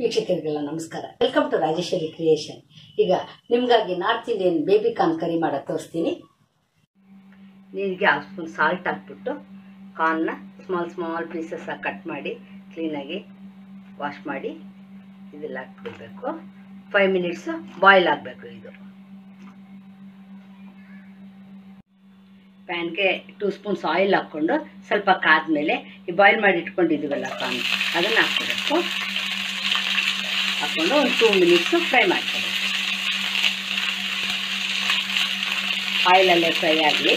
ವೀಕ್ಷಕರಿಗೆಲ್ಲ ನಮಸ್ಕಾರ. Welcome to Rajeshwari creation ಈಗ ನಿಮಗಾಗಿ north Indian baby corn curry ಮಾಡೋದು ತೋರಿಸ್ತೀನಿ. ನೀರಿಗೆ ಹಾಫ್ ಸ್ಪೂನ್ ಸಾಲ್ಟ್ ಹಾಕ್ಬಿಟ್ಟು ಕಾರ್ನ್ನ ಸ್ಮಾಲ್ ಸ್ಮಾಲ್ ಪೀಸಸ್ ಆಗಿ ಕಟ್ ಮಾಡಿ ಕ್ಲೀನಾಗಿ ವಾಶ್ ಮಾಡಿ ಇದೆಲ್ಲ ಹಾಕ್ಬಿಡ್ಬೇಕು. ಫೈವ್ ಮಿನಿಟ್ಸು ಬಾಯ್ಲ್ ಆಗಬೇಕು ಇದು. ಪ್ಯಾನ್ಗೆ ಟೂ ಸ್ಪೂನ್ಸ್ ಆಯಿಲ್ ಹಾಕ್ಕೊಂಡು ಸ್ವಲ್ಪ ಕಾದ್ಮೇಲೆ ಈ ಬಾಯ್ಲ್ ಮಾಡಿ ಇಟ್ಕೊಂಡಿದ್ದೀವಲ್ಲ ಕಾರ್ನ್ ಅದನ್ನು ಹಾಕ್ಕೋಬೇಕು ಹಾಕ್ಕೊಂಡು ಒಂದು ಟೂ ಮಿನಿಟ್ಸು ಫ್ರೈ ಮಾಡ್ಕೋಬೇಕು ಆಯಿಲಲ್ಲೇ ಫ್ರೈ ಆಗಲಿ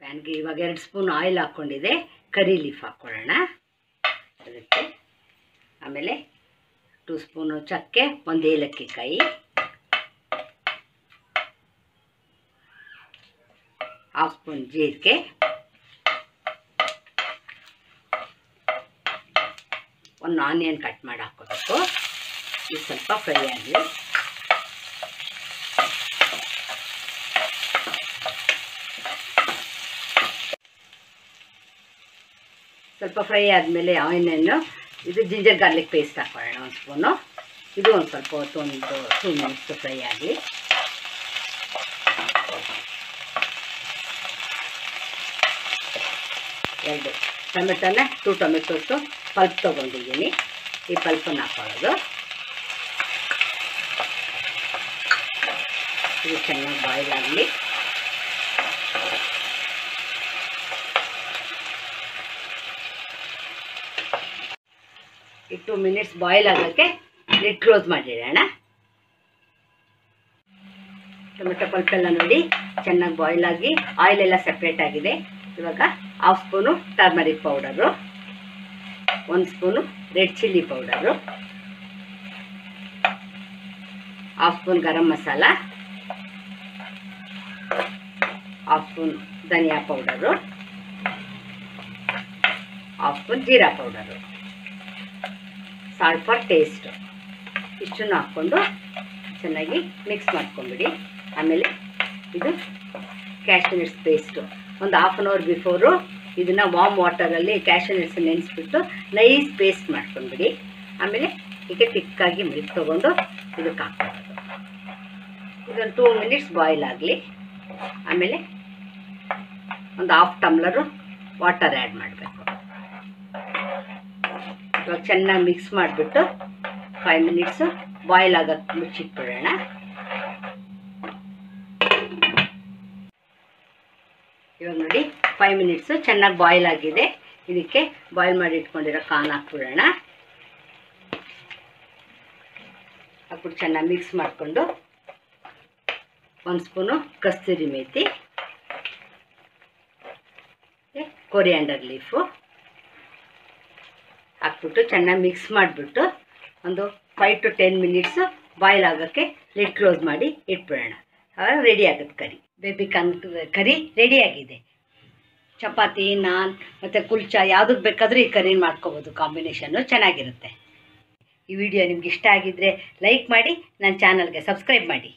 ಪ್ಯಾನ್ಗೆ ಇವಾಗ ಎರಡು ಸ್ಪೂನ್ ಆಯಿಲ್ ಹಾಕ್ಕೊಂಡಿದೆ ಕರಿ ಲೀಫ್ ಹಾಕ್ಕೊಳ್ಳೋಣ ಅದಕ್ಕೆ ಆಮೇಲೆ ಟೂ ಸ್ಪೂನು ಚಕ್ಕೆ, ಒಂದು ಏಲಕ್ಕಿ ಕಾಯಿ ಹಾಫ್ ಸ್ಪೂನ್ ಜೀರಿಗೆ. ಒಂದು ಆನಿಯನ್ ಕಟ್ ಮಾಡಿ ಹಾಕೋಬೇಕು. ಇದು ಸ್ವಲ್ಪ ಫ್ರೈ ಆಗಲಿ ಸ್ವಲ್ಪ ಫ್ರೈ ಆದಮೇಲೆ ಆನಿಯನ್ನು ಇದು ಜಿಂಜರ್ ಗಾರ್ಲಿಕ್ ಪೇಸ್ಟ್ ಹಾಕೊಳ್ಳೋಣ ಒಂದು ಸ್ಪೂನು ಇದು ಒಂದು ಸ್ವಲ್ಪ ಹೊತ್ತು ಒಂದು ಟೂ ಮಿನಿಟ್ಸ್ ಫ್ರೈ ಆಗಲಿ ಎರಡು. ಟೊಮೆಟೊನ ಟೂ ಟೊಮೆಟೊಸು ಪಲ್ಪ್ ತೊಗೊಂಡಿದ್ದೀನಿ. ಈ ಪಲ್ಪನ್ನು ಹಾಕೊಳ್ಳೋದು. ಇದು ಚೆನ್ನಾಗಿ ಬಾಯ್ಲ್ ಆಗಲಿ ಈ ಟೂ ಮಿನಿಟ್ಸ್ ಬಾಯ್ಲ್ ಆಗೋಕ್ಕೆ ಲಿಡ್ ಕ್ಲೋಸ್ ಮಾಡಿಡೋಣ ಟೊಮೆಟೊ ಪಲ್ಪೆಲ್ಲ ನೋಡಿ ಚೆನ್ನಾಗಿ ಬಾಯ್ಲ್ ಆಗಿ ಆಯಿಲ್ ಎಲ್ಲ ಸಪ್ರೇಟ್ ಆಗಿದೆ. ಇವಾಗ ಹಾಫ್ ಸ್ಪೂನು ಟರ್ಮರಿಕ್ ಪೌಡರು ಒಂದು spoon red chilli powder half spoon garam masala half spoon ಧನಿಯಾ ಪೌಡರು ಹಾಫ್ ಸ್ಪೂನ್ ಜೀರಾ ಪೌಡರು ಸಾಲ್ಟ್ ಫಾರ್ ಟೇಸ್ಟ್ ಇಷ್ಟನ್ನು ಹಾಕ್ಕೊಂಡು ಚೆನ್ನಾಗಿ ಮಿಕ್ಸ್ ಮಾಡ್ಕೊಂಬಿಡಿ. ಆಮೇಲೆ ಇದು ಕ್ಯಾಶ್ಮೀರ್ಸ್ ಪೇಸ್ಟು ಒಂದು ಹಾಫ್ ಆನ್ ಅವರ್ ಬಿಫೋರು ಇದನ್ನು ವಾಮ್ ವಾಟರಲ್ಲಿ ಕ್ಯಾಶ್ಮೀರ್ಸ್ ನೆನೆಸ್ಬಿಟ್ಟು ನೈಸ್ ಪೇಸ್ಟ್ ಮಾಡ್ಕೊಂಡ್ಬಿಡಿ. ಆಮೇಲೆ ಹೀಗೆ ತಿಕ್ಕಾಗಿ ಮಿಲ್ಕ್ ತೊಗೊಂಡು ಇದಕ್ಕೆ ಹಾಕ್ಬೋದು. ಇದೊಂದು ಟೂ ಮಿನಿಟ್ಸ್ ಬಾಯ್ಲ್ ಆಗಲಿ. ಆಮೇಲೆ ಒಂದು ಹಾಫ್ ಟಮ್ಲರು ವಾಟರ್ ಆ್ಯಡ್ ಮಾಡಬೇಕು. ಇವಾಗ ಚೆನ್ನಾಗಿ ಮಿಕ್ಸ್ ಮಾಡಿಬಿಟ್ಟು ಫೈವ್ ಮಿನಿಟ್ಸು ಬಾಯ್ಲ್ ಆಗೋಕ್ಕೆ ಮುಚ್ಚಿಟ್ಬಿಡೋಣ. ಇವಾಗ ನೋಡಿ ಫೈವ್ ಮಿನಿಟ್ಸು ಚೆನ್ನಾಗಿ ಬಾಯ್ಲ್ ಆಗಿದೆ. ಇದಕ್ಕೆ ಬಾಯ್ಲ್ ಮಾಡಿ ಇಟ್ಕೊಂಡಿರೋ ಕಾನ್ ಹಾಕ್ಬಿಡೋಣ. ಹಾಕ್ಬಿಟ್ಟು ಚೆನ್ನಾಗಿ ಮಿಕ್ಸ್ ಮಾಡಿಕೊಂಡು ಒಂದು spoon kasuri methi coriander leaf ಹಾಕ್ಬಿಟ್ಟು ಚೆನ್ನಾಗಿ ಮಿಕ್ಸ್ ಮಾಡಿಬಿಟ್ಟು ಒಂದು five to ten minutes boil ಆಗೋಕ್ಕೆ ಲಿಡ್ ಕ್ಲೋಸ್ ಮಾಡಿ ಇಟ್ಬಿಡೋಣ. ರೆಡಿ ಆಗುತ್ತೆ ಕರಿ. ಬೇಬಿ ಕನ್ ಕರಿ ರೆಡಿಯಾಗಿದೆ ಚಪಾತಿ, ನಾನ್ ಮತ್ತು ಕುಲ್ಚಾ ಯಾವುದಕ್ಕೆ ಬೇಕಾದರೂ ಈ ಕರಿನ ಮಾಡ್ಕೋಬೋದು. ಕಾಂಬಿನೇಷನ್ನು ಚೆನ್ನಾಗಿರುತ್ತೆ. ಈ ವಿಡಿಯೋ ನಿಮ್ಗೆ ಇಷ್ಟ ಆಗಿದ್ದರೆ ಲೈಕ್ ಮಾಡಿ ನನ್ನ ಚಾನಲ್ಗೆ ಸಬ್ಸ್ಕ್ರೈಬ್ ಮಾಡಿ.